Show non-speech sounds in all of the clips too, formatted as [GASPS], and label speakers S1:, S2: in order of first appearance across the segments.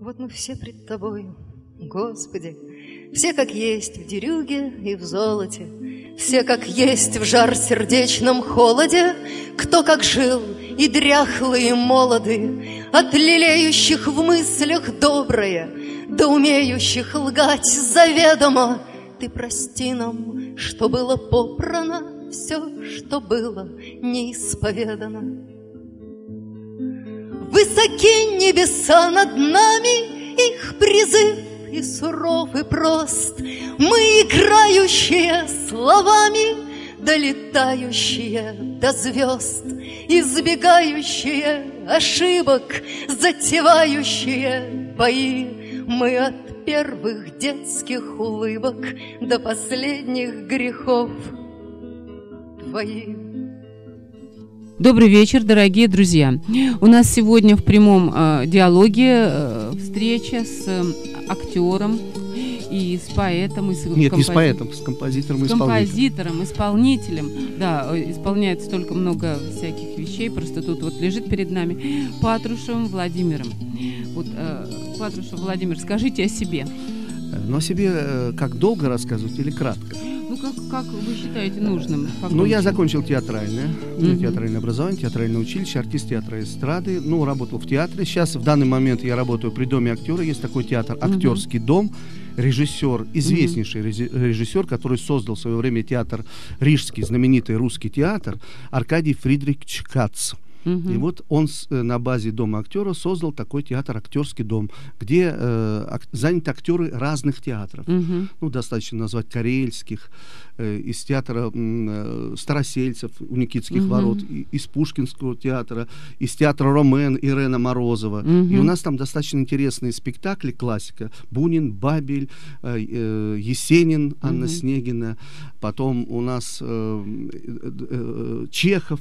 S1: Вот мы все пред тобою, Господи, Все как есть в дерюге и в золоте, Все как есть в жар сердечном холоде, Кто как жил, и дряхлые, и молоды, От лелеющих в мыслях доброе, До умеющих лгать заведомо. Ты прости нам, что было попрано, Все, что было неисповедано. Высоки небеса над нами, их призыв и суров и прост. Мы играющие словами, долетающие до звезд, избегающие ошибок, затевающие бои. Мы от первых детских улыбок до последних грехов твоих.
S2: Добрый вечер, дорогие друзья. У нас сегодня в прямом э, диалоге э, встреча с э, актером и с поэтом, и с
S3: Нет, компози... не с поэтом, с композитором и
S2: с композитором, исполнителем. Да, э, исполняет столько много всяких вещей, просто тут вот лежит перед нами Патрушевым Владимиром. Вот, э, Патрушев Владимир, скажите о себе.
S3: Ну, о себе э, как долго рассказывать или кратко?
S2: Ну, как, как вы считаете нужным?
S3: Ну, я закончил театральное, mm-hmm. театральное образование, театральное училище, артист театра эстрады. Ну, работал в театре. Сейчас, в данный момент, я работаю при Доме актера. Есть такой театр «Актерский mm-hmm. дом». Режиссер, известнейший mm-hmm. режиссер, который создал в свое время театр Рижский, знаменитый русский театр, Аркадий Фридрих Кац. Угу. И вот он с, э, на базе Дома актера создал такой театр «Актерский дом», где э, ак, заняты актеры разных театров. Угу. Ну, достаточно назвать карельских, э, из театра э, Старосельцев у Никитских угу. ворот, и, из Пушкинского театра, из театра Ромен Ирена Морозова. Угу. И у нас там достаточно интересные спектакли, классика. Бунин, Бабель, э, э, Есенин, Анна угу. Снегина. Потом у нас э, э, э, Чехов,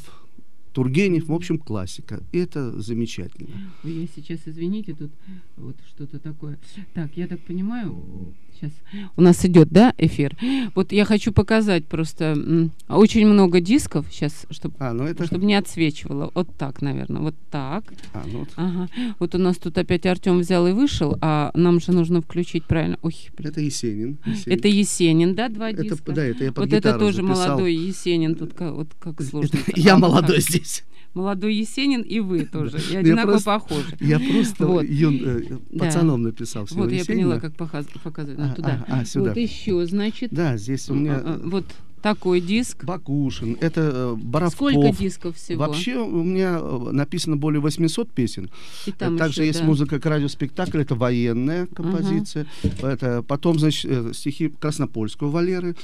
S3: Тургенев, в общем, классика. И это замечательно.
S2: Я сейчас, извините, тут вот что-то такое. Так, я так понимаю, Сейчас у нас идет, да, эфир. Вот я хочу показать просто очень много дисков сейчас, чтобы, а, ну это... чтобы не отсвечивало. Вот так, наверное, вот так. А, ну вот. Ага. Вот у нас тут опять Артем взял и вышел, а нам же нужно включить правильно. Ой,
S3: это Есенин.
S2: Есенин. Это Есенин, да, два
S3: это,
S2: диска.
S3: Да, это я
S2: под Вот это тоже записал. молодой Есенин. Тут как, вот как сложно.
S3: Это, я молодой здесь
S2: молодой Есенин, и вы тоже. И одинаково похожи.
S3: Я просто э, пацаном написал
S2: Вот я поняла, как показывать. А, туда. А, а. Вот еще, значит.
S3: Да, здесь у меня...
S2: Вот такой диск.
S3: Бакушин, это э, Боровков.
S2: Сколько дисков всего?
S3: Вообще у меня э, написано более 800 песен. И там Также еще, есть да. музыка к радиоспектаклю, это военная композиция. Ага. Это, потом, значит, э, стихи Краснопольского Валеры,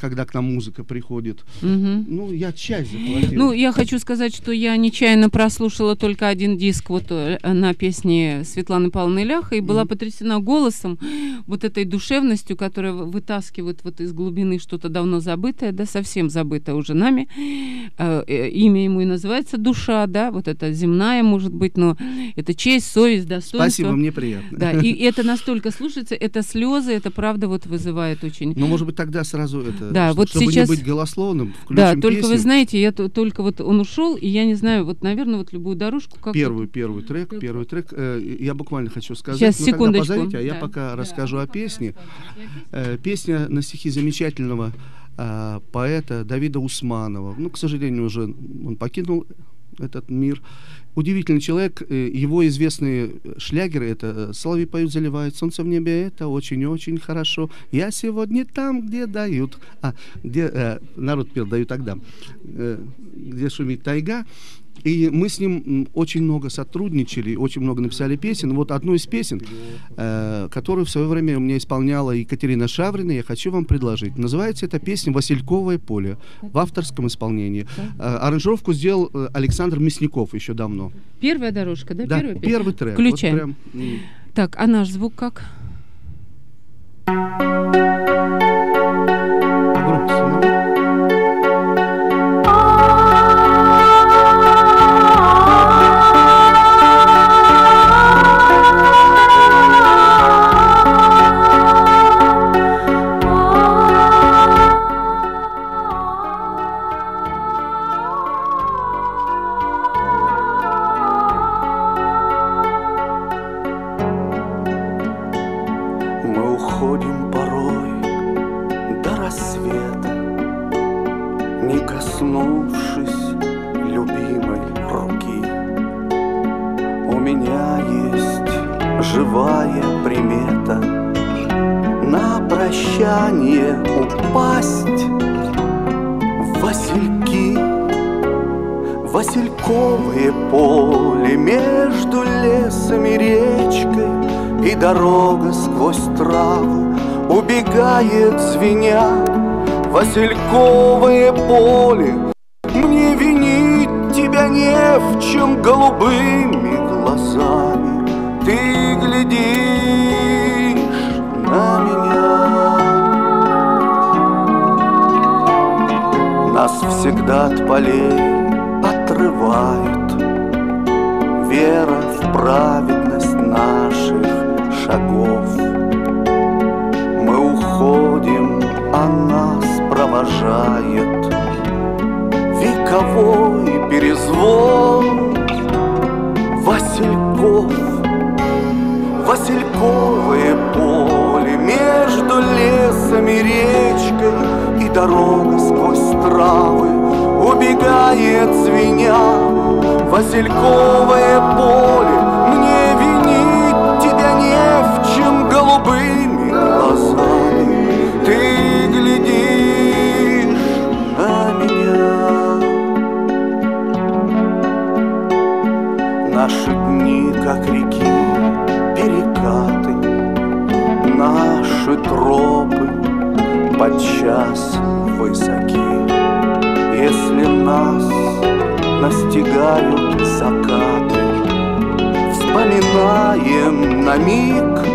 S3: когда к нам музыка приходит. Угу. Ну, я часть заплатил.
S2: Ну, я хочу сказать, что я нечаянно прослушала только один диск вот на песне Светланы Павловны Ляха и была угу. потрясена голосом, вот этой душевностью, которая вытаскивает вот из глубины что-то давно забытое забытое, да, совсем забытое уже нами. Э, э, имя ему и называется душа, да, вот это земная, может быть, но это честь, совесть, достоинство.
S3: Спасибо, мне приятно.
S2: Да, и [LAUGHS] это настолько слушается, это слезы, это правда вот вызывает очень...
S3: Ну, может быть, тогда сразу это,
S2: да, вот
S3: чтобы
S2: сейчас...
S3: не быть голословным,
S2: Да, только песню. вы знаете, я только вот он ушел, и я не знаю, вот, наверное, вот любую дорожку... Как
S3: первый, первый трек, первый трек, э, я буквально хочу сказать.
S2: Сейчас, ну, секундочку.
S3: Позовите, а я пока расскажу о песне. Э, песня на стихи замечательного э, поэта Давида Усманова. Ну, к сожалению, уже он покинул этот мир. Удивительный человек. Э, его известные шлягеры это э, «Соловьи поют, заливают солнце в небе». Это очень-очень хорошо. «Я сегодня там, где дают». А, где э, народ пел «Даю тогда». Э, где шумит тайга. И мы с ним очень много сотрудничали, очень много написали песен. Вот одну из песен, э, которую в свое время у меня исполняла Екатерина Шаврина, я хочу вам предложить. Называется эта песня «Васильковое поле» в авторском исполнении. Э, аранжировку сделал э, Александр Мясников еще давно.
S2: Первая дорожка, да?
S3: Да,
S2: первый,
S3: первый трек.
S2: Включаем. Вот прям... Так, а наш звук как?
S3: уходим отрывают Вера в праведность наших шагов. Мы уходим, а нас провожает Вековой перезвон Васильков. Васильковое поле Между лесом и речкой И дорога сквозь травы убегает звеня Васильковое поле Мне винить тебя не в чем. Голубыми глазами Ты глядишь на меня. Наши дни, как реки, перекаты. Наши тропы подчас высоки если нас настигают закаты, Вспоминаем на миг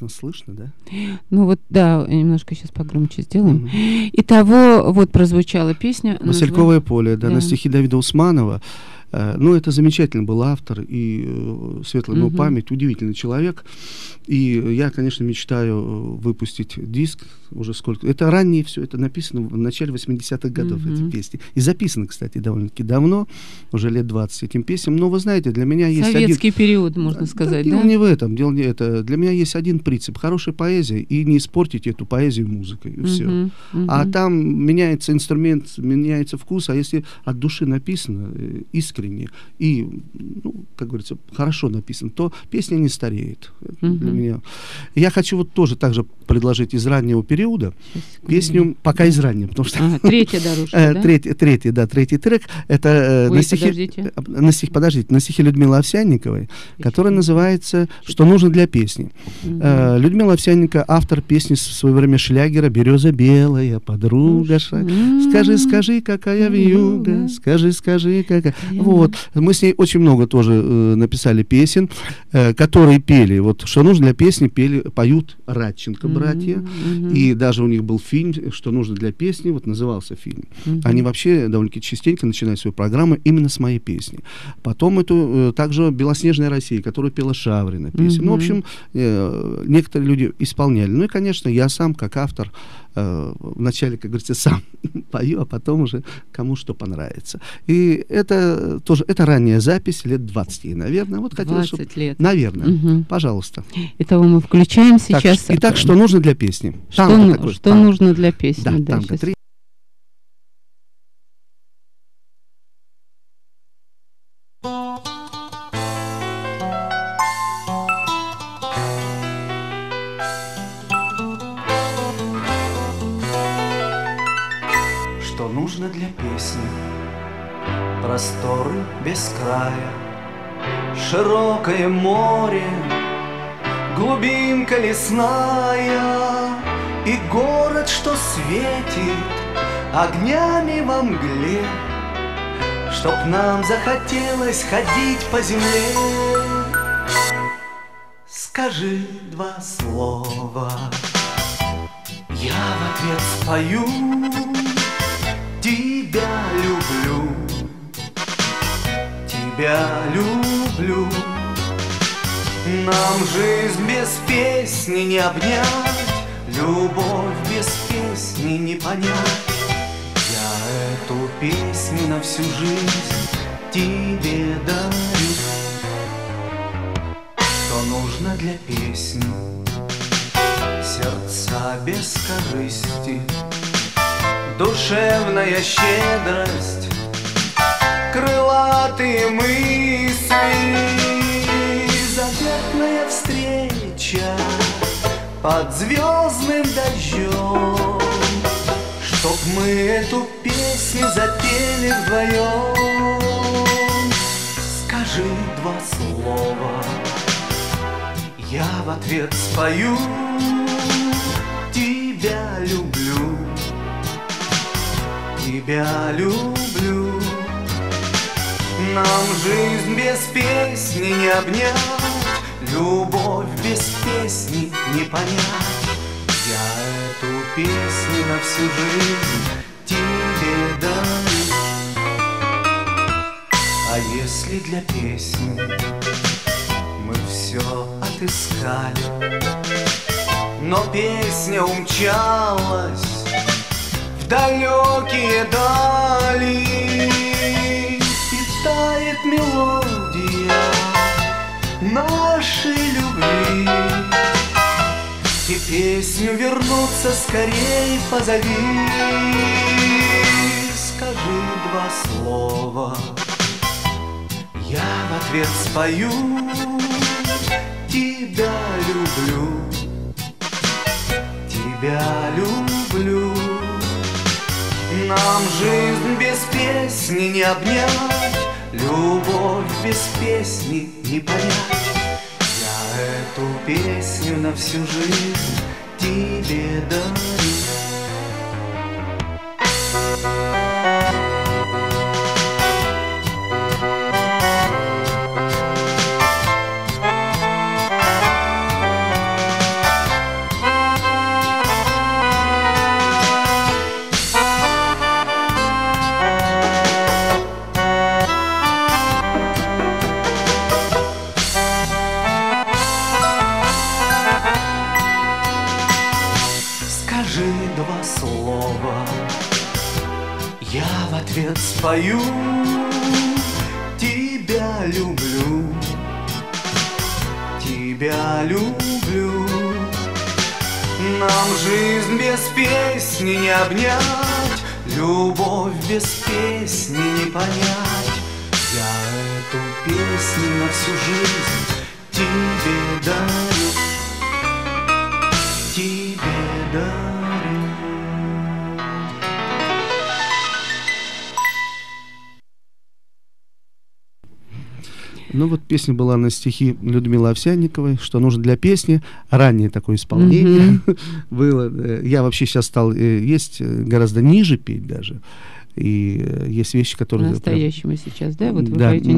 S4: Нас слышно, да? [GASPS]
S2: Ну вот, да, немножко сейчас погромче сделаем.
S4: Мгм.
S2: Итого, вот прозвучала песня.
S4: Васильковое поле, да,
S2: Да.
S4: на стихи Давида Усманова. Э, ну, это замечательный был автор и э, светлая
S2: Мгм.
S4: память, удивительный человек. И я, конечно, мечтаю э, выпустить диск уже сколько. Это раннее все, это написано в начале 80-х годов,
S2: Мгм.
S4: эти песни. И записано, кстати, довольно-таки давно, уже лет 20 этим песням. Но вы знаете, для меня есть один...
S2: Советский период, можно
S4: Да,
S2: сказать,
S4: дело
S2: да?
S4: не в этом, дело не это. Для меня есть один принцип: хорошая поэзия и не испортить эту поэзию музыкой, и все.
S2: Мгм,
S4: А там меняется инструмент, меняется вкус, а если от души написано э, искренне и, ну, как говорится, хорошо написано, то песня не стареет. Это Для меня. Я хочу вот тоже также предложить из раннего периода
S2: Сейчас,
S4: песню, пока из раннего, потому что
S2: Ага, третья дорожка, [LAUGHS]
S4: Э,
S2: да?
S4: Третий, третий, да, третий трек. Это э,
S2: Ой,
S4: на стихи,
S2: подождите.
S4: э, на стих, подождите, на стихи Людмилы Овсянниковой,
S2: Чуть-чуть.
S4: называется «Что нужно для песни». Э, Людмила Овсянникова автор песни в свое время шлягера «Береза белая, подруга». ша».
S2: М.
S4: Скажи, скажи, какая вьюга,
S2: Вьюга.
S4: скажи, скажи, какая. Вот, мы с ней очень много тоже э, написали песен, э, которые пели. Вот, что нужно для песни, пели, поют Радченко братья.
S2: Мгм,
S4: И даже у них был фильм, что нужно для песни, вот назывался фильм.
S2: мгм.
S4: Они вообще довольно-таки частенько начинают свою программу именно с моей песни. Потом эту э, также «Белоснежная Россия», которую пела Шаврина песня. Ну, в общем, э, некоторые люди исполняли. Ну и, конечно, я сам, как автор, э, вначале, как говорится, [LAUGHS] сам пою, а потом уже кому что понравится. И это тоже, это ранняя запись, лет 20 ей, наверное. Вот хотел,
S2: 20
S4: чтоб-
S2: лет.
S4: Наверное.
S2: Мгм.
S4: Пожалуйста.
S2: Итого мы включаем
S4: Так,
S2: сейчас.
S4: итак, что нужно для песни?
S2: Что,
S4: Танго такое,
S2: что
S4: танго.
S2: нужно для песни?
S4: Да,
S2: да,
S4: танго.
S3: Края, Широкое море, глубинка лесная И город, что светит огнями во мгле, Чтоб нам захотелось ходить по земле. Скажи два слова, я в ответ спою тебя люблю. Нам жизнь без песни не обнять Любовь без песни не понять. Я эту песню на всю жизнь тебе дарю. Что нужно для песни? Сердца без корысти. Душевная щедрость Крылатые мысли. Заветная встреча Под звездным дождем Чтоб мы эту песню запели вдвоем Скажи два слова Я в ответ спою. Тебя люблю Тебя люблю Нам жизнь без песни не обнять Любовь без песни не понять. Я эту песню на всю жизнь тебе дарю А если для песни мы все отыскали Но песня умчалась в далекие дали мелодия нашей любви. И песню вернуться скорей позови. Скажи два слова. Я в ответ спою. Тебя люблю. Тебя люблю. Нам жизнь без песни не обнять, Любовь без песни не понять. Я эту песню на всю жизнь тебе дарю. Я в ответ спою. Тебя люблю. Тебя люблю. Нам жизнь без песни не обнять. Любовь без песни не понять. Я эту песню на всю жизнь тебе дарю. Тебе дарю
S4: Ну вот песня была на стихи Людмилы Овсянниковой, что нужно для песни. Раннее такое исполнение [LAUGHS] было. Э, Я вообще сейчас стал э, есть э, гораздо ниже петь даже. И э, есть вещи, которые... прям-
S2: По-настоящему сейчас, да? Вот вы
S4: да,
S2: поете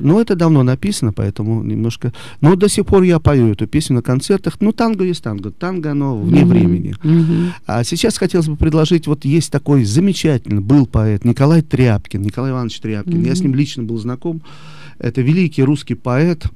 S4: ну, это давно написано, поэтому немножко... Но до сих пор я пою эту песню на концертах. Ну, танго есть танго. Танго, оно вне
S2: Мгм.
S4: времени.
S2: Мгм.
S4: А сейчас хотелось бы предложить, вот есть такой замечательный, был поэт Николай Тряпкин, Николай Иванович Тряпкин. Я с ним лично был знаком. Это великий русский поэт.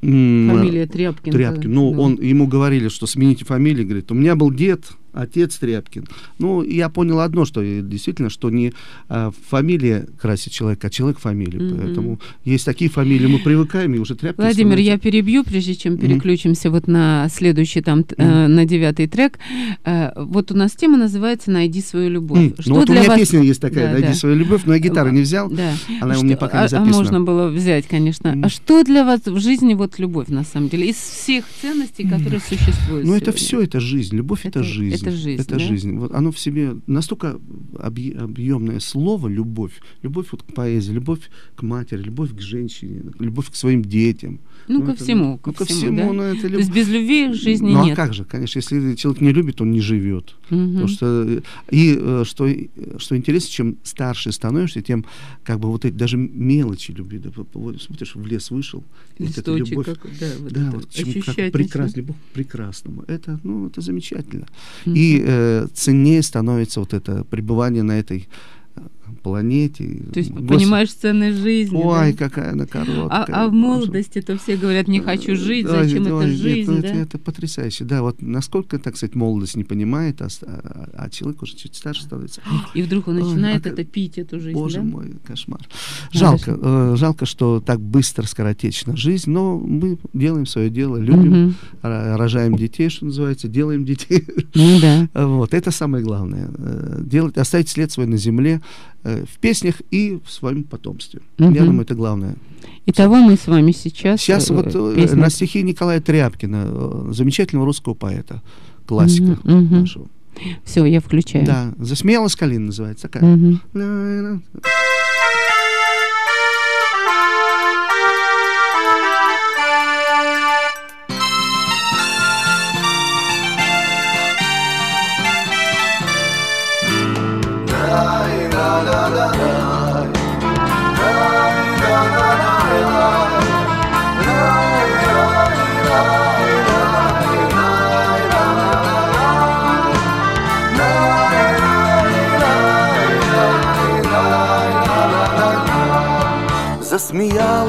S2: Фамилия Тряпкин.
S4: Тряпкин. Ну,
S2: да.
S4: он, ему говорили, что смените фамилию. Говорит, у меня был дед, отец Тряпкин. Ну, я понял одно, что действительно, что не а, фамилия красит человека, а человек фамилию.
S2: Мгм.
S4: Поэтому есть такие фамилии, мы привыкаем, и уже Тряпкин
S2: Владимир,
S4: становится-
S2: я перебью, прежде чем переключимся вот на следующий там, т- э, на девятый трек. Э, вот у нас тема называется «Найди свою любовь».
S4: М,
S2: Что
S4: ну, вот у
S2: для
S4: меня
S2: вас-
S4: песня есть такая,
S2: Да,
S4: «Найди
S2: да.
S4: свою любовь», но я гитару не взял.
S2: Да.
S4: Она у
S2: Что-
S4: меня пока
S2: а-
S4: не
S2: а
S4: записана.
S2: можно было взять, конечно.
S4: М.
S2: А что для вас в жизни вот любовь на самом деле? Из всех ценностей, которые существуют
S4: Ну, это
S2: сегодня?
S4: все, это жизнь. Любовь это,
S2: Это-
S4: жизнь.
S2: это жизнь,
S4: Это
S2: да?
S4: жизнь. Вот оно в себе настолько объ- объемное слово любовь. Любовь вот к поэзии, любовь к матери, любовь к женщине, любовь к своим детям.
S2: Ну, ко
S4: это,
S2: всему,
S4: ну,
S2: ко всему, да?
S4: ну, это
S2: То
S4: любовь.
S2: есть без любви жизни
S4: ну,
S2: нет.
S4: а как же, конечно, если человек не любит, он не живет.
S2: Мгм.
S4: Потому что э, и э, что, э, что интересно, чем старше становишься, тем как бы вот эти даже мелочи любви. Да, смотришь, в лес вышел, и вот эта
S2: Листочек
S4: любовь.
S2: какой- да, вот
S4: да,
S2: это
S4: вот чем как прекрас, любовь к прекрасному. Это, ну, это замечательно.
S2: Мгм.
S4: И э, ценнее становится вот это пребывание на этой планете.
S2: То есть
S4: Гос-
S2: понимаешь ценность жизни.
S4: Ой,
S2: да?
S4: какая она короткая.
S2: а, а в молодости то все говорят, не хочу жить,
S4: Ой,
S2: зачем
S4: ой,
S2: это
S4: нет,
S2: жизнь,
S4: ну,
S2: да?
S4: это, это потрясающе. Да, вот насколько, так сказать, молодость не понимает, а, с- а- а человек уже чуть старше становится. [GASPS]
S2: И вдруг он
S4: Ой,
S2: начинает
S4: а
S2: это пить, эту жизнь,
S4: Боже
S2: да?
S4: мой, кошмар. Жалко, э, жалко, что так быстро, скоротечна жизнь, но мы делаем свое дело, любим, ра- рожаем детей, что называется, делаем детей.
S2: Ну да. [LAUGHS]
S4: Вот, это самое главное. э, Делать, оставить след свой на земле э, в песнях и в своем потомстве.
S2: Мгм.
S4: Я думаю, это главное.
S2: Итого мы с вами сейчас...
S4: Сейчас
S2: э,
S4: вот э,
S2: песня-
S4: на стихи Николая Тряпкина, э, замечательного русского поэта, классика
S2: мгм.
S4: нашего.
S2: Все, я включаю.
S4: Да, «Засмеялась калина» называется. Такая.
S2: Мгм.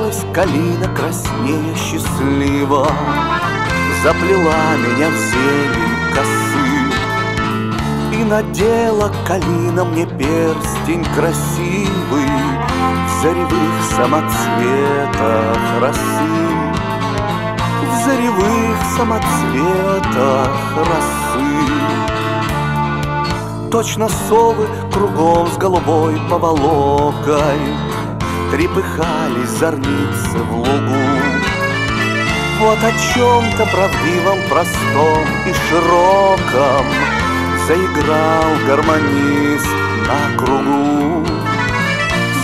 S3: Засмеялась калина краснее счастливо Заплела меня в зелень косы. И надела калина мне перстень красивый В заревых самоцветах росы. В заревых самоцветах росы. Точно совы кругом с голубой поволокой Трепыхались зорницы в лугу. Вот о чем-то правдивом, простом и широком Заиграл гармонист на кругу.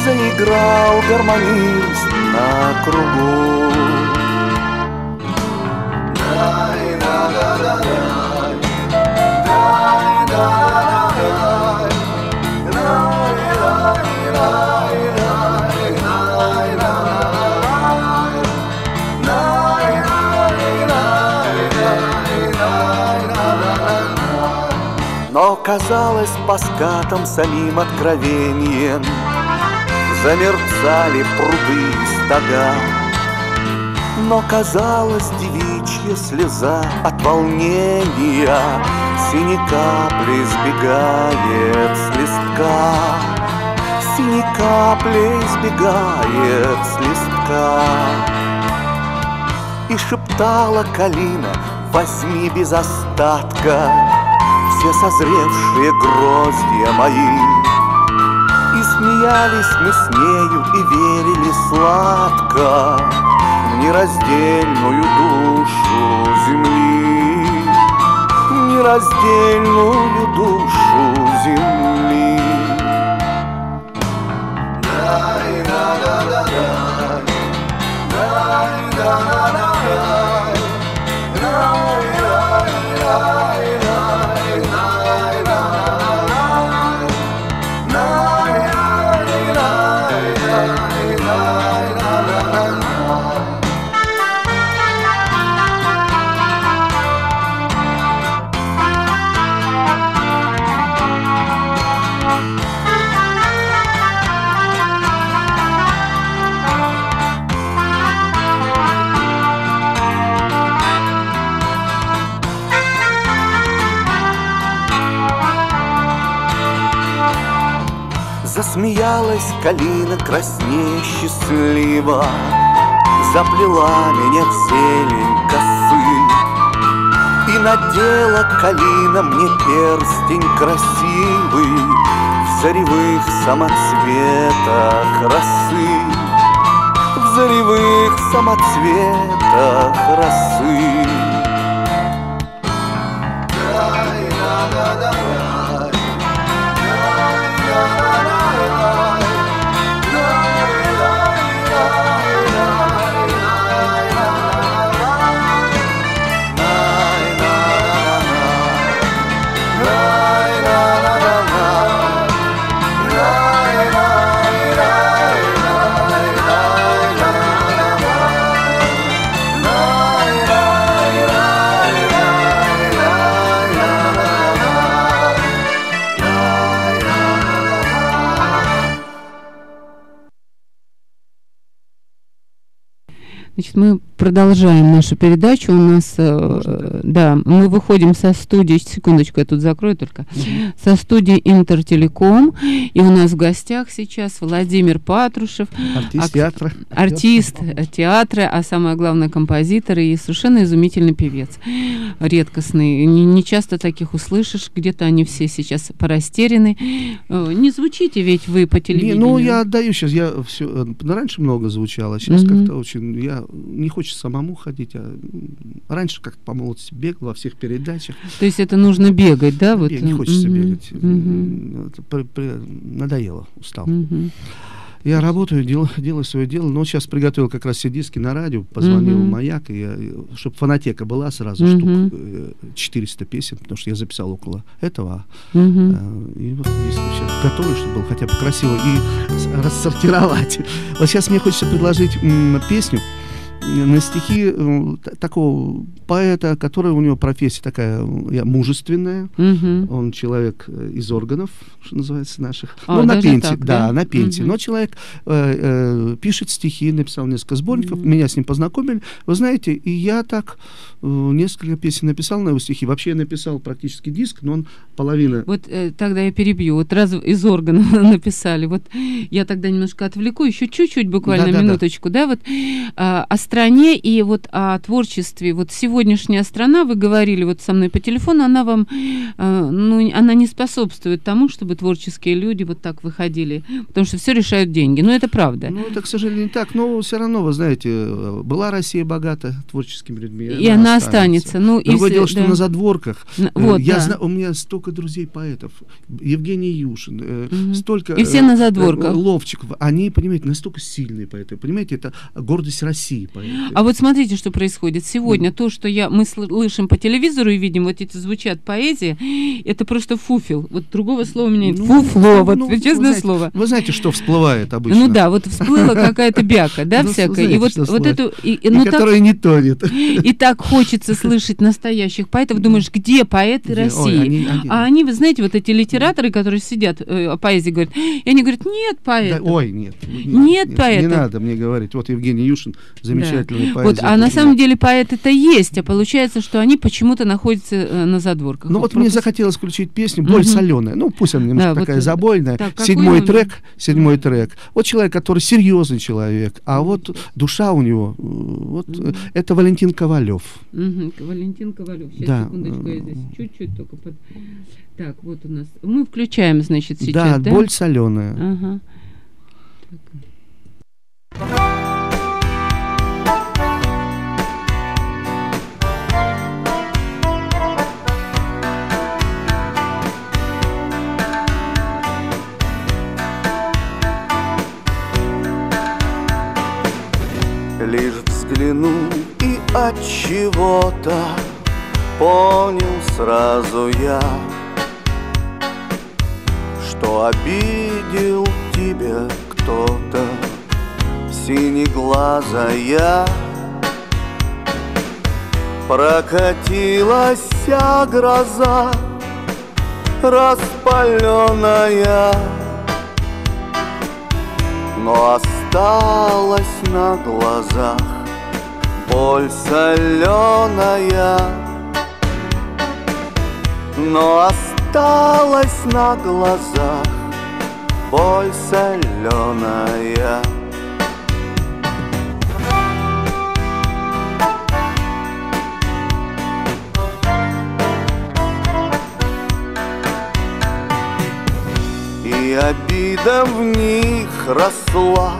S3: Заиграл гармонист на кругу казалось по скатам самим откровением. Замерцали пруды и стога Но казалось девичья слеза от волнения. Синей каплей сбегает с листка Синей каплей сбегает с листка. И шептала калина Возьми без остатка Все созревшие гроздья мои. И смеялись мы с нею И верили сладко В нераздельную душу земли. Нераздельную душу земли. Засмеялась калина краснее счастливо. Заплела меня в зелень косы И надела калина мне перстень красивый В заревых самоцветах росы. В заревых самоцветах росы
S2: Значит, мы продолжаем нашу передачу. У нас, э, да, мы выходим со студии, секундочку, я тут закрою только, со студии Интертелеком, и у нас в гостях сейчас Владимир Патрушев,
S4: Артист
S2: ак-
S4: театра.
S2: артист театра, а самое главное композитор и совершенно изумительный певец, редкостный. Не, не часто таких услышишь, где-то они все сейчас порастеряны. Э, Не звучите ведь вы по
S4: Не,
S2: телевидению.
S4: ну, я отдаю сейчас, я все, раньше много звучало, сейчас
S2: Мгм.
S4: как-то очень, я не хочется самому ходить, а раньше как-то по молодости бегал во всех передачах,
S2: То есть это нужно бегать, да? Вот,
S4: не хочется
S2: Мгм,
S4: бегать, при- надоело, устал.
S2: мгм.
S4: Я работаю, дел, делаю свое дело, но сейчас приготовил как раз все диски на радио, позвонил в Маяк, и чтобы фонотека была сразу,
S2: Мгм.
S4: штук э, 400 песен, потому что я записал около этого. Э, И вот диски сейчас готовлю, чтобы было хотя бы красиво и рассортировать. [LAUGHS] Вот сейчас мне хочется предложить м, песню э, на стихи э, такого поэта, который у него профессия такая э, я- мужественная.
S2: Мгм.
S4: Он человек э, из органов, что называется, наших.
S2: А,
S4: ну, на пенсии,
S2: так,
S4: да,
S2: да?
S4: на пенсии.
S2: Мгм.
S4: Но человек э, э, пишет стихи, написал несколько сборников,
S2: Мгм.
S4: меня с ним познакомили. Вы знаете, и я так э, несколько песен написал на его стихи. Вообще я написал практически диск, но он половина
S2: Вот э, тогда я перебью. Вот раз из органов [LAUGHS] написали. Вот я тогда немножко отвлеку, еще чуть-чуть, буквально
S4: Да-да-да.
S2: минуточку, да, вот а, о стране и вот о творчестве. Вот сегодняшняя страна, вы говорили вот со мной по телефону, она вам, а, ну, она не способствует тому, чтобы творческие люди вот так выходили, потому что все решают деньги. Но это правда.
S4: Ну, это, к сожалению, не так. Но все равно, вы знаете, э, была Россия богата творческими людьми.
S2: и она останется. Ну,
S4: Другое
S2: все-
S4: дело, что
S2: да.
S4: на задворках. Э,
S2: вот,
S4: я
S2: да.
S4: зна- у меня столько друзей-поэтов. Евгений Юшин,
S2: Мгм.
S4: столько...
S2: И все
S4: э,
S2: на задворках.
S4: Ловчиков. Они, понимаете, настолько сильные поэты. Понимаете, это гордость России поэты.
S2: А вот смотрите, что происходит сегодня. То, что я, мы слышим по телевизору и видим, вот эти звучат поэзии, это просто фуфел. Вот другого слова у меня нет.
S4: Ну,
S2: Фуфло, вот
S4: ну, вы
S2: честное
S4: знаете,
S2: слово.
S4: Вы знаете, что всплывает обычно?
S2: Ну да, вот всплыла какая-то бяка, да,
S4: Ну,
S2: всякая. И вот, эту, и, ну,
S4: которая не тонет.
S2: и так хочется [LAUGHS] слышать настоящих поэтов. Думаешь, где поэты
S4: Ой,
S2: России?
S4: они- они-
S2: А они, вы знаете, вот эти литераторы, которые сидят э, о поэзии, говорят, и они говорят, нет
S4: Да,
S2: поэтов.
S4: ой, нет.
S2: Нет
S4: Не
S2: поэтов.
S4: надо мне говорить. Вот Евгений Юшин, замечательный замечательная
S2: Вот,
S4: поэзия.
S2: а на самом деле поэты-то есть, а получается, что они почему-то находятся э, на задворках.
S4: Ну вот мне
S2: пропуск-
S4: захотелось включить песню «Боль
S2: Мгм.
S4: соленая». Ну пусть она немножко
S2: Да, вот,
S4: такая
S2: э,
S4: забойная.
S2: так,
S4: седьмой
S2: он?
S4: трек, седьмой трек. Вот человек, который серьезный человек, а вот душа у него, э, вот э, это Валентин Ковалев.
S2: Мгм, Валентин Ковалев. Сейчас,
S4: Да.
S2: секундочку, я здесь чуть-чуть только под... Так, вот у нас... Мы включаем, значит,
S4: Да,
S2: сейчас, да?
S4: «Боль соленая».
S2: Ага.
S3: Лишь чего-то понял сразу я, что обидел тебя кто-то, синеглазая. Прокатилась гроза, распаленная, но осталась на глазах боль соленая, но осталась на глазах боль соленая. И обида в них росла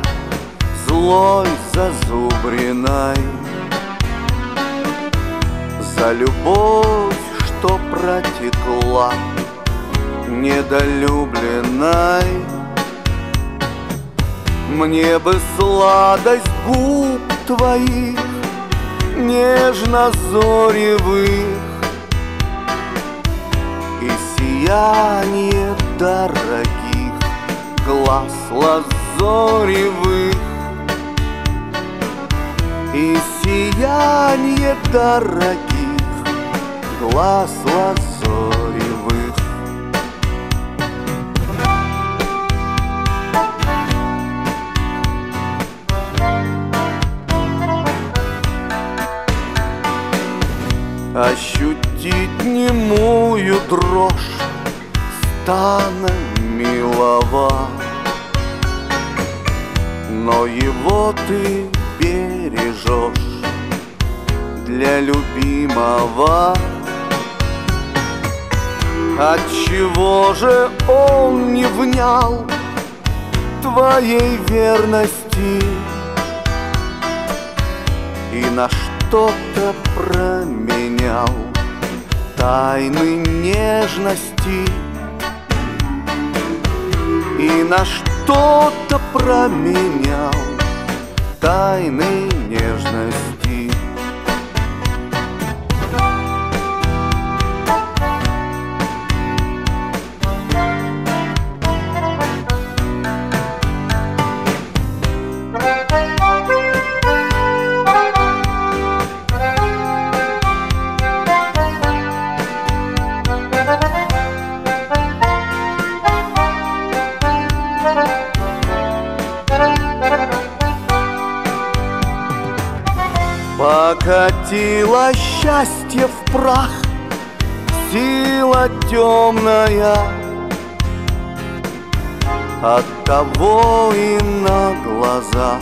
S3: Злой зазубриной За любовь, что протекла Недолюбленной. Мне бы сладость губ твоих Нежно-зоревых и сияние дорогих глаз лазоревых. И сияние дорогих глаз лазоревых. Ощутить немую дрожь стана милого Но его ты бережешь для любимого Отчего же он не внял твоей верности? И на что-то променял тайны нежности. И на что-то променял тайны нежности в прах Сила темная. От того и на глазах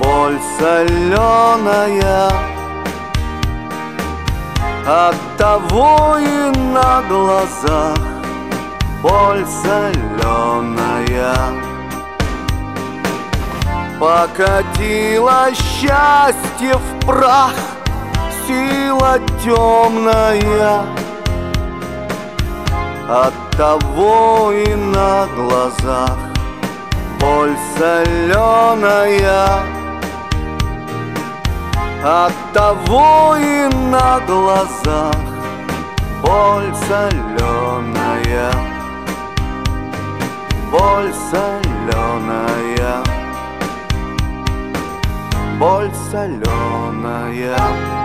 S3: Боль соленая. От того и на глазах Боль соленая. Покатило счастье в прах Сила темная. От того и на глазах Боль соленая. От того и на глазах Боль соленая. Боль соленая. Боль соленая.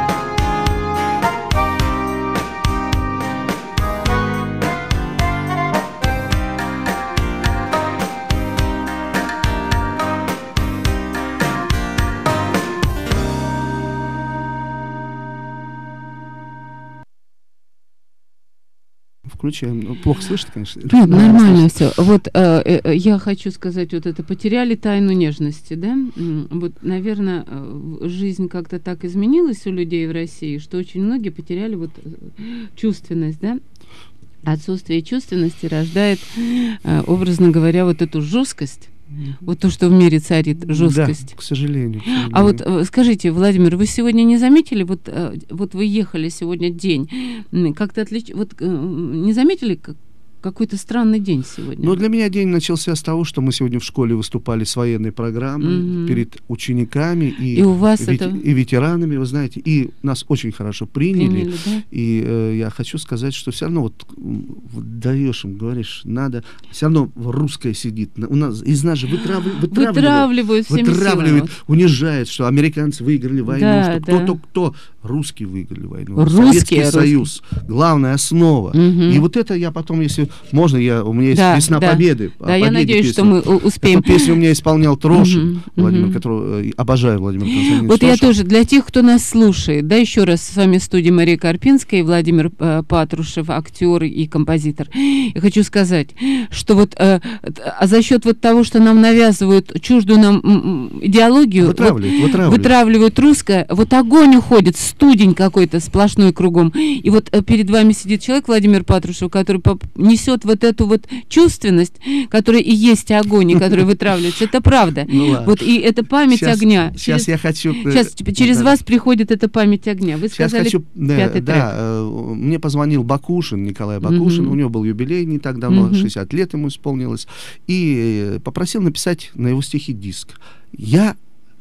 S4: Включаем. Ну, плохо слышно, конечно.
S2: Нет, нормально все. Вот э, э, я хочу сказать, вот это потеряли тайну нежности, да? Вот, наверное, жизнь как-то так изменилась у людей в России, что очень многие потеряли вот э, чувственность, да? Отсутствие чувственности рождает, э, образно говоря, вот эту жесткость. Вот то, что в мире царит, жесткость.
S4: Да, к сожалению. к
S2: А вот э, скажите, Владимир, вы сегодня не заметили, вот, э, вот вы ехали сегодня день, как-то отлич... вот э, не заметили как- какой-то странный день сегодня?
S4: Ну, для меня день начался с того, что мы сегодня в школе выступали с военной программой
S2: Мгм.
S4: перед учениками и,
S2: И у вас
S4: вет-
S2: это-
S4: и ветеранами, вы знаете, и нас очень хорошо приняли.
S2: Приняли, да?
S4: И э, я хочу сказать, что все равно вот, вот даешь им, говоришь, надо, все равно русское сидит. У нас из нас же вытравли- [GASPS] вытравливают,
S2: Вытравливают
S4: вытравливают, унижают, что американцы выиграли войну,
S2: Да,
S4: что
S2: да.
S4: кто-то кто, русские выиграли войну,
S2: Русские,
S4: Советский
S2: русские.
S4: Союз, главная основа.
S2: Мгм.
S4: И вот это я потом, если можно, я у меня есть
S2: Да,
S4: весна
S2: да.
S4: победы. о
S2: Да, я надеюсь, что
S4: песня.
S2: мы у- успеем.
S4: Эту песню у меня исполнял Трошин, Владимир,
S2: мгм.
S4: которого э, обожаю Владимир Константинович
S2: Вот я тоже, для тех, кто нас слушает, да, еще раз, с вами в студии Мария Карпинская и Владимир э, Патрушев, актер и композитор. Я хочу сказать, что вот, э, а за счет вот того, что нам навязывают чуждую нам идеологию, вот
S4: Вытравливают,
S2: русское, вот огонь уходит, студень какой-то сплошной кругом. И вот перед вами сидит человек, Владимир Патрушев, который поп- несет вот эту вот чувственность, которая и есть огонь, и которая вытравливается. Это правда.
S4: Ну.
S2: Вот и это память
S4: Щас-
S2: огня.
S4: Сейчас
S2: Через-
S4: я хочу... э,
S2: Сейчас типа, через
S4: да.
S2: вас приходит эта память огня. Вы
S4: Сейчас
S2: сказали
S4: хочу, да,
S2: пятый
S4: да,
S2: трек.
S4: э, мне позвонил Бакушин, Николай Бакушин,
S2: Мгм.
S4: у него был юбилей не так давно,
S2: Мгм.
S4: 60 лет ему исполнилось, и э, попросил написать на его стихи диск. Я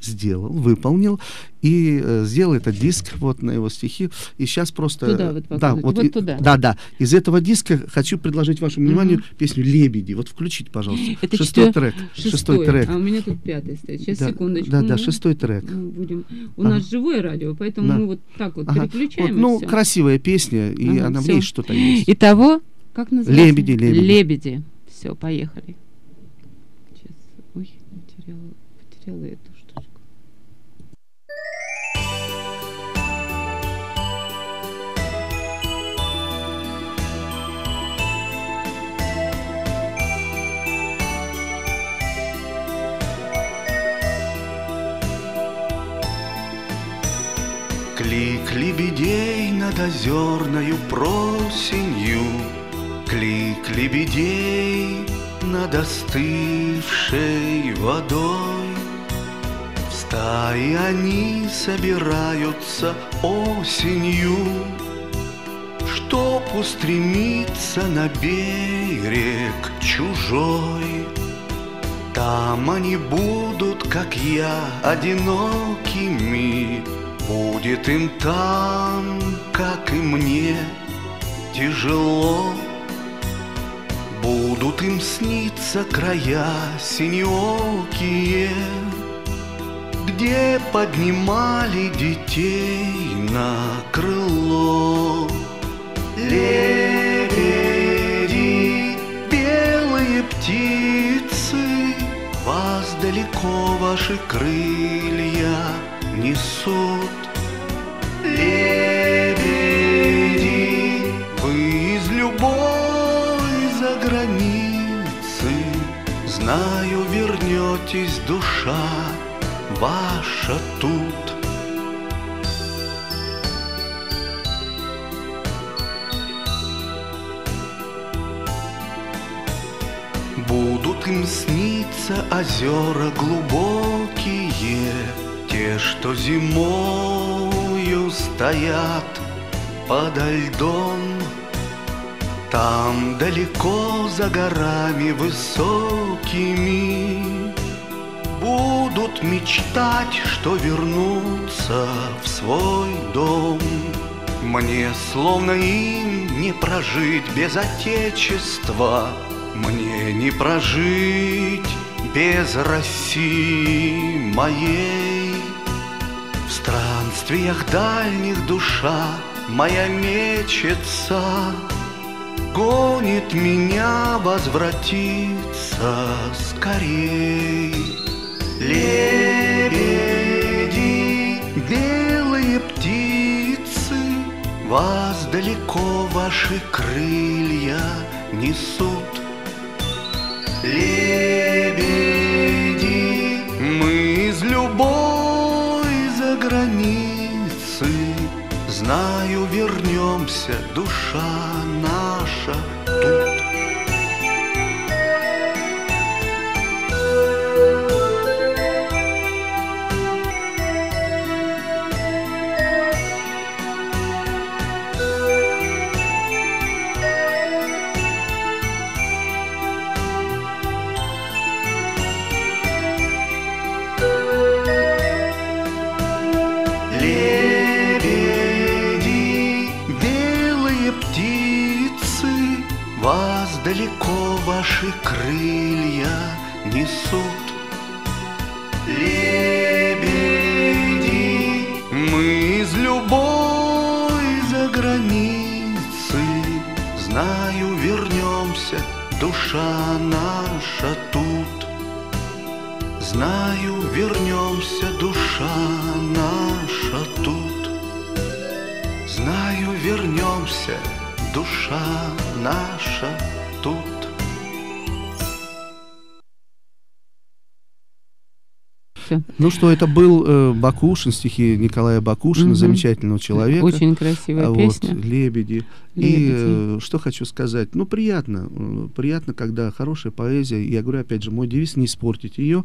S4: сделал, выполнил и э, сделал этот диск вот на его стихи. И сейчас просто
S2: Туда вот
S4: да,
S2: показывайте, вот
S4: и-
S2: туда.
S4: да, да. Из этого диска хочу предложить вашему вниманию песню "Лебеди". Вот включите, пожалуйста.
S2: Это
S4: шестой
S2: четвер-
S4: трек,
S2: Шестой,
S4: шестой трек.
S2: А у меня тут пятый стоит. Сейчас,
S4: Да,
S2: секундочку.
S4: да, да,
S2: мы-
S4: шестой трек.
S2: мы будем... У
S4: Ага.
S2: нас живое радио, поэтому
S4: Да.
S2: мы вот так вот
S4: Ага.
S2: переключаем.
S4: Вот, ну,
S2: всё.
S4: красивая песня, и
S2: Ага,
S4: она в
S2: всё.
S4: ней что-то есть.
S2: Итого, как называется?
S4: Лебеди, лебеди.
S2: Лебеди. Все, поехали. Сейчас. Ой, потеряла, потеряла эту
S3: Клик лебедей над озерною просенью, Клик лебедей над остывшей водой. В стаи они собираются осенью, Чтоб устремиться на берег чужой. Там они будут, как я, одинокими, Будет им там, как и мне, тяжело. Будут им сниться края синеокие, Где поднимали детей на крыло. Лебеди, белые птицы, Вас далеко ваши крылья несут. Лебеди, вы из любой за границы, Знаю, вернетесь, душа ваша тут. Будут им сниться озера глубокие, Те, что зимою стоят подо льдом. Там далеко за горами высокими Будут мечтать, что вернутся в свой дом. Мне словно им не прожить без отечества, Мне не прожить без России моей. Странствиях дальних душа моя мечется, Гонит меня возвратиться скорей. Лебеди, белые птицы, вас далеко ваши крылья несут. Лебеди, Знаю, вернемся, душа Вас далеко ваши крылья несут. Лебеди, мы из любой за границы, Знаю, вернемся, душа наша тут. Знаю, вернемся, душа наша тут. Знаю, вернемся, душа наша
S4: Ну что, это был э, Бакушин, стихи Николая Бакушина,
S2: Мгм.
S4: замечательного человека.
S2: Очень красивая
S4: А вот,
S2: песня.
S4: лебеди. И
S2: «Лебеди».
S4: э, что хочу сказать, ну приятно, э, приятно, когда хорошая поэзия. Я говорю, опять же, мой девиз не испортить ее.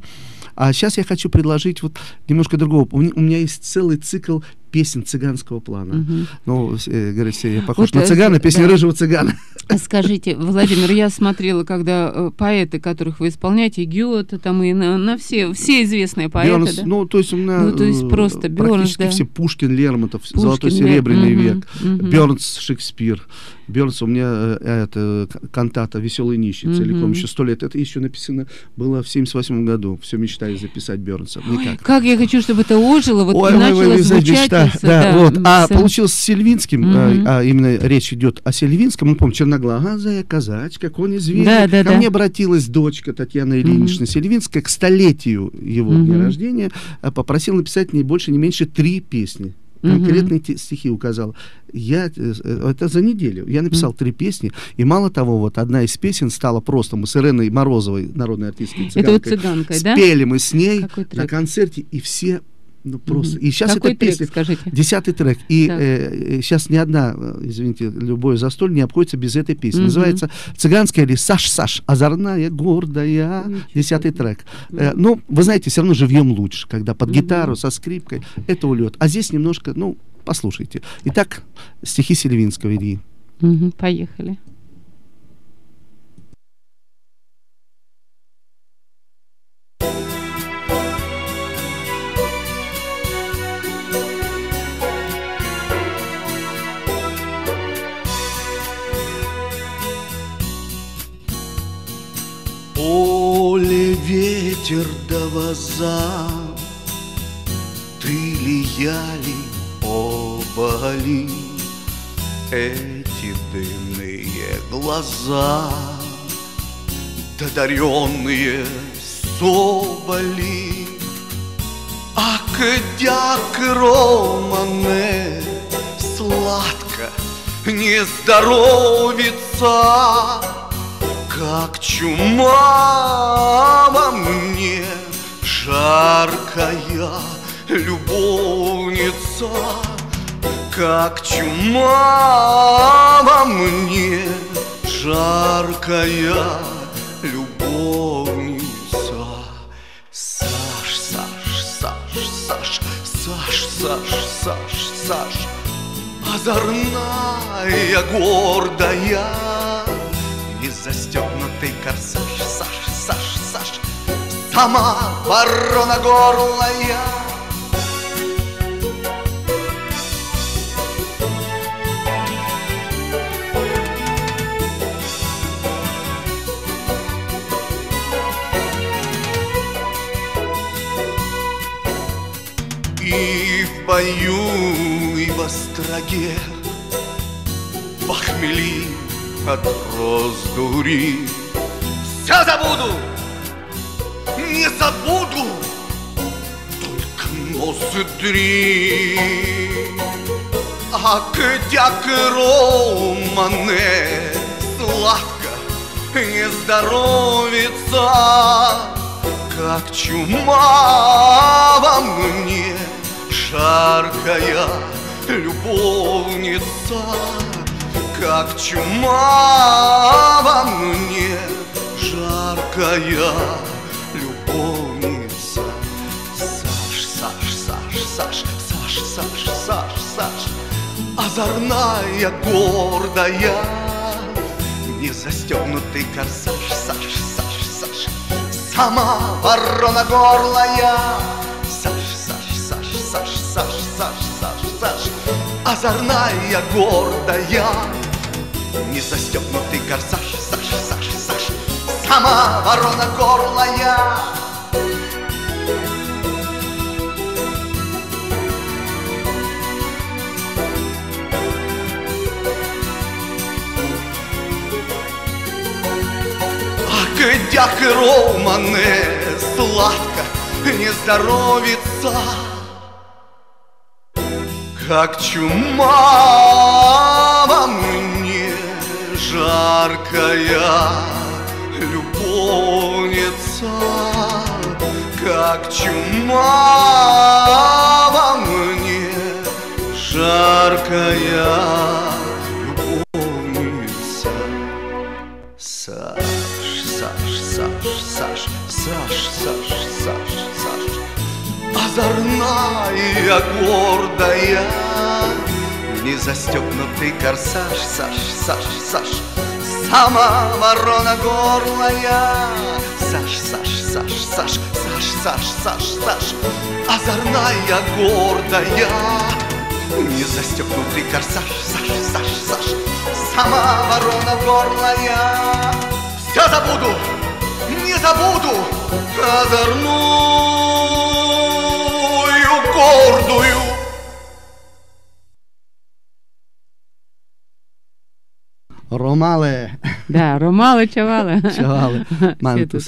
S4: А сейчас я хочу предложить вот немножко другого. У меня, у меня есть целый цикл песен цыганского плана.
S2: Мгм.
S4: Ну, э, говорят, все, я похож
S2: Вот,
S4: на
S2: э,
S4: цыгана, песня
S2: да.
S4: рыжего цыгана.
S2: А Скажите, Владимир, я смотрела, когда э, поэты, которых вы исполняете, Гёте, там и на, на все, все известные поэты,
S4: Бёрнс,
S2: да?
S4: ну, то есть у меня
S2: Ну, то есть
S4: э,
S2: просто Бёрнс,
S4: практически
S2: да.
S4: все Пушкин, Лермонтов,
S2: Пушкин,
S4: Золотой Серебряный
S2: мгм,
S4: век,
S2: мгм.
S4: Бёрнс, Шекспир. Бёрнс у меня э, это кантата «Веселый нищий»
S2: Мгм.
S4: целиком еще сто лет. Это еще написано было в 78 году. Все мечтали записать Бёрнса. Никак.
S2: Как я хочу, чтобы это ожило, вот
S4: Ой, ой,
S2: начало
S4: ой, знаете,
S2: звучать.
S4: мечта.
S2: из-
S4: Да, вот. А
S2: с-
S4: получилось с Сильвинским,
S2: Мгм.
S4: а, а именно речь идет о Сильвинском. Мы помним, черноглазая казачка, конь зверь.
S2: Да, да,
S4: Ко
S2: да.
S4: мне обратилась дочка Татьяна Ильинична Сильвинская к столетию его
S2: Мгм.
S4: дня рождения, а, попросила написать не больше, не меньше три песни. Конкретные те- стихи указал. Я, э, э, это за неделю. Я написал три песни. И мало того, вот одна из песен стала просто, мы с Иреной Морозовой, народной артисткой,
S2: Это вот
S4: цыганкой,
S2: цыганкой, да?
S4: спели мы с ней на концерте, и все ну просто.
S2: Мгм.
S4: И сейчас
S2: Какой
S4: эта
S2: трек,
S4: песня.
S2: скажите?
S4: Десятый трек. И
S2: Так.
S4: сейчас ни одна, э, извините, любое застолье не обходится без этой песни.
S2: Мгм.
S4: Называется «Цыганская или Саш, Саш, озорная, гордая».
S2: Ничего
S4: Десятый трек. Э, Ну, вы знаете, все равно живьем лучше, когда под
S2: Мгм.
S4: гитару, со скрипкой, это улет. А здесь немножко, ну, послушайте. Итак, стихи Сильвинского Ильи.
S2: Мгм, Поехали.
S3: Ветер да ваза, Ты ли, я ли, оба ли, Эти дымные глаза, Додаренные соболи, Ах, дяк романе, Сладко не здоровится, как чума во мне жаркая любовница, как чума во мне жаркая любовница. Саш, Саш, Саш, Саш, Саш, Саш, Саш, Саш, озорная, гордая, не застегнутый корсаж, Саш, Саш, Саш, сама ворона горлая. И в бою, и в остроге, в охмели от раздури. Все забуду, не забуду, только нос и три. А как романе сладко не здоровится, Как чума во мне жаркая любовница, Как чума во мне Одинокая любовница Саш, Саш, Саш, Саш, Саш, Саш, Саш, Саш Озорная, гордая Не застегнутый корсаж Саш, Саш, Саш Сама ворона горлая Саш, Саш, Саш, Саш, Саш, Саш, Саш, Саш Озорная, гордая Не застегнутый корсаж Сама ворона горлая, Дяк Романе сладко не здоровится, Как чума во мне жаркая любовница, Как чума во мне жаркая любовница. Саш, Саш, Саш, Саш, Саш, Саш, Саш, Саш, Озорная, гордая, Не застегнутый корсаж, Саш, Саш, Саш, Сама ворона горлая Саш, Саш, Саш, Саш, Саш, Саш, Саш, Саш Озорная, гордая Не застегнутый корсаж Саш, Саш, Саш Сама ворона горлая Все забуду, не забуду Озорную, гордую
S4: Ромале.
S2: Да, Ромале Чавале.
S4: Чавале. [LAUGHS] Ман
S2: ту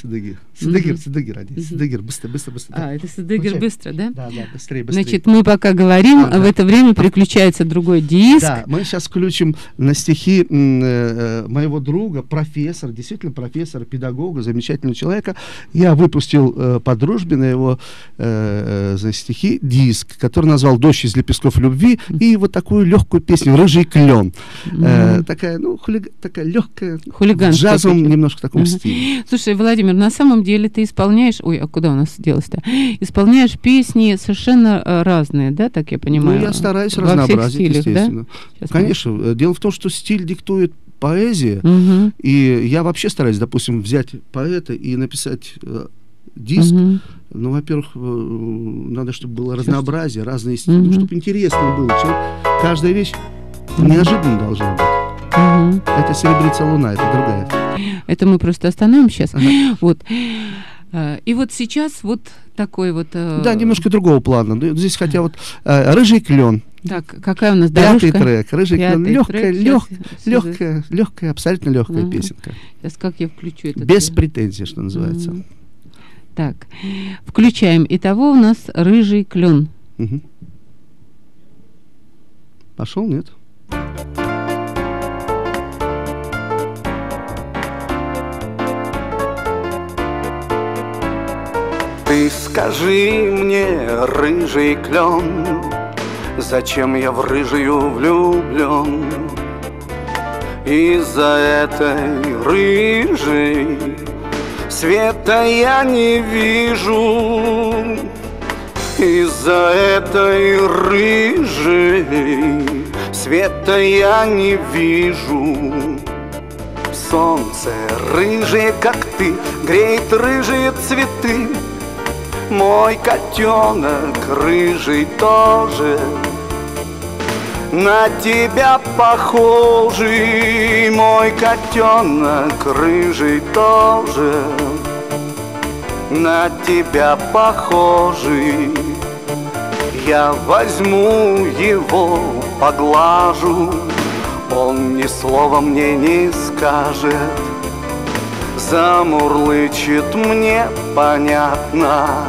S4: Сыдыгир, Сыдыгир, Ади. Сыдыгир, быстро, быстро, быстро.
S2: А, это
S4: Включай.
S2: быстро, да?
S4: Да, да, быстрее, быстрее.
S2: Значит, мы пока говорим, а в это время переключается другой диск.
S4: Да, мы сейчас включим на стихи м, э, э, моего друга, профессора, действительно профессора, педагога, замечательного человека. Я выпустил э, по дружбе на его э, э, за стихи диск, который назвал «Дождь из лепестков любви» и вот такую легкую песню «Рыжий клен». Э, такая, ну, хулиг- такая легкая, в
S2: Хулиганская такая.
S4: немножко таком
S2: Ага.
S4: стиле.
S2: Слушай, Владимир, на самом деле ты исполняешь... Ой, а куда у нас делось-то? Исполняешь песни совершенно э, разные, да, так я понимаю?
S4: Ну, я стараюсь
S2: Во
S4: разнообразить,
S2: стилях, да?
S4: естественно.
S2: Мы-
S4: Конечно. э, Дело в том, что стиль диктует поэзия,
S2: Мгм,
S4: и я вообще стараюсь, допустим, взять поэта и написать э, диск.
S2: мгм.
S4: Ну, во-первых, надо, чтобы было разнообразие, разные стили, ну,
S2: Мгм.
S4: чтобы интересно было. Человек- каждая вещь неожиданно должна быть.
S2: Мгм.
S4: Это серебрица луна, это другая.
S2: Это мы просто остановим сейчас.
S4: Ага.
S2: Вот. Э, И вот сейчас вот такой вот... э,
S4: Да, немножко другого плана. Ну, Здесь хотя вот э, рыжий клен,
S2: Так, какая у нас
S4: пятый
S2: дорожка?
S4: трек, рыжий клен,
S2: Пятый
S4: легкая,
S2: трек.
S4: лег,
S2: Сейчас- сейчас-
S4: легкая, легкая, абсолютно легкая песенка.
S2: Сейчас как я включу этот...
S4: Без претензий, что называется.
S2: Так, включаем. Итого у нас рыжий клен.
S4: Мгм. Пошел, нет?
S3: Ты скажи мне, рыжий клен, Зачем я в рыжую влюблен? Из-за этой рыжей Света я не вижу Из-за этой рыжей Света я не вижу Солнце рыжее, как ты, греет рыжие цветы. Мой котенок рыжий тоже на тебя похожий, мой котенок рыжий тоже на тебя похожий. Я возьму его, поглажу, он ни слова мне не скажет. Замурлычет мне понятно,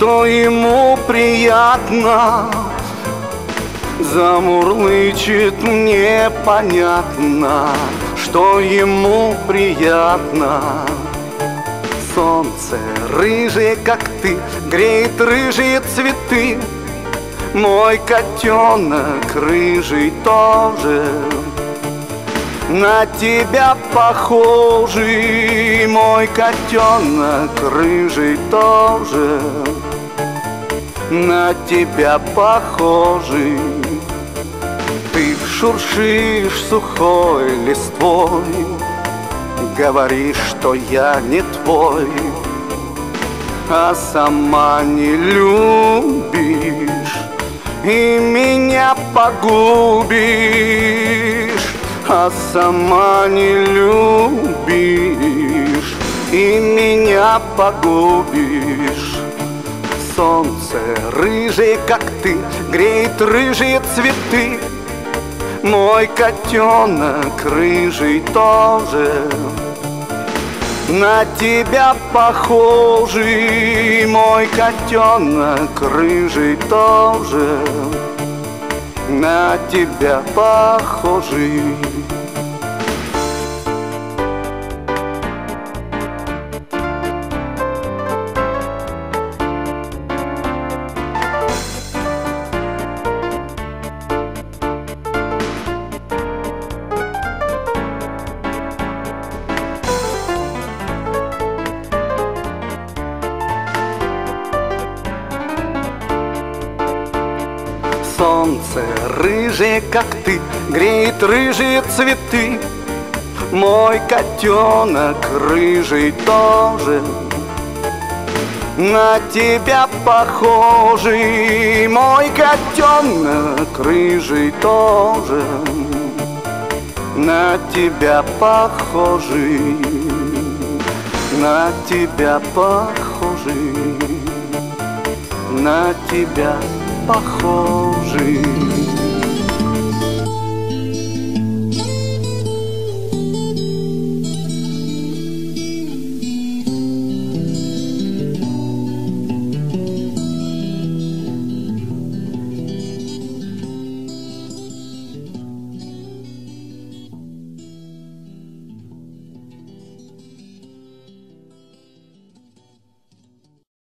S3: что ему приятно. Замурлычет мне понятно, что ему приятно. Солнце рыжее, как ты, греет рыжие цветы. Мой котенок рыжий тоже. На тебя похожий мой котенок рыжий тоже На тебя похожий Ты шуршишь сухой листвой Говоришь, что я не твой А сама не любишь И меня погубишь а сама не любишь и меня погубишь. Солнце рыжее, как ты, греет рыжие цветы. Мой котенок рыжий тоже на тебя похожий, мой котенок рыжий тоже на тебя похожий. Как ты, греет рыжие цветы. Мой котенок рыжий тоже на тебя похожий, мой котенок рыжий тоже на тебя похожий, на тебя похожий, на тебя похожий.